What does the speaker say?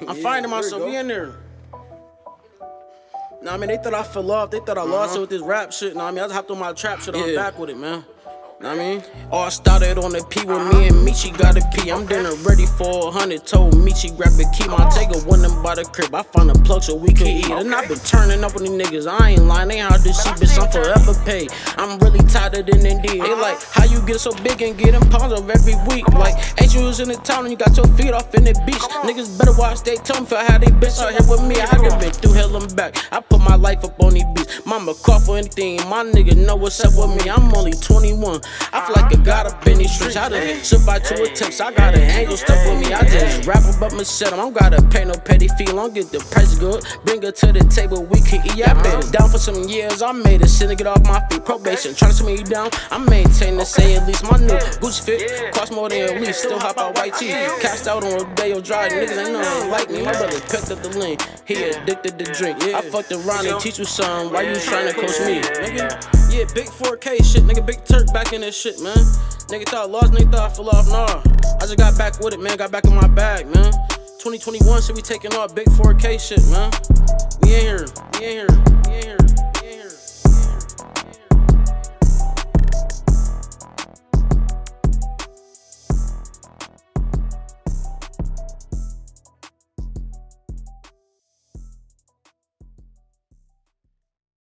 I'm yeah, finding myself. In there. Nah, I mean, they thought I fell off. They thought I uh -huh. lost it with this rap shit. Nah, I mean, I just hopped on my trap shit. I'm back with it, man. I mean? All started on the P with me and Michi got a P. I'm dinner ready for a hundred. Told Michi grab a key. My take a one by the crib. I find a plug so we can eat. And I been turning up with these niggas. I ain't lying. They hard to see, bitch. I'm forever paid. I'm really tighter than indeed. They like how you get so big and getting pounds of every week. Like ain't you was in the town and you got your feet off in the beach. Niggas better watch they tongue for how they bitch out here with me. I done been through hell and back. I put my life up on these beats. Mama call for anything. My nigga know what's up with me. I'm only 21. I feel like a god up in these streets. I done survived two attempts. I got an angel stuck with me. I just rap about my set. I don't gotta pay no petty fee. Long get the price good. Bring her to the table. We can eat. I been down for some years. I made a sin to get off my feet. Probation. Trying to me down. I maintain to say at least my new Gucci fit cost more than at least. Still hop out white tee. Cast out on a Rodeo Drive. Niggas ain't nothing like me. My brother picked up the link. He addicted to drink. I fucked around and teach you something. Why you trying to coach me? Nigga. Yeah, big 4K shit, nigga. Big Turk back in this shit, man. Nigga thought I lost, nigga thought I fell off. Nah, I just got back with it, man. Got back in my bag, man. 2021 shit, we taking off big 4K shit, man. We in here, we in here, we in here.